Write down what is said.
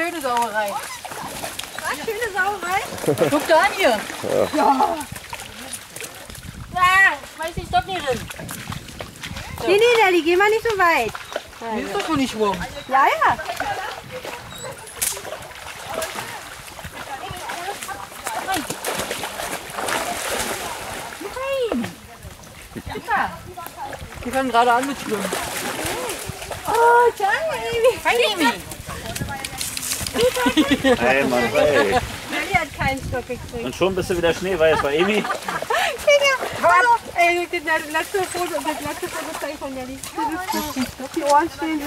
schöne Sauerei. Was, schöne Sauerei? Guck da an hier. Ja. Ah, schmeiß den Stock nicht hin. Nee, nee, Nelly, geh mal nicht so weit. Hier ist doch schon nicht warm. Ja, ja. Die fangen gerade an mit Schwimmen. Oh, danke, Amy. Hi, Amy. Hey Mann, hey. Nelly hat keinen Stock gekriegt. Und schon bist du wieder schneeweiß bei Emi. Hallo. Ey, das letzte Foto, das letzte Foto von Nelly. Die Ohren stehen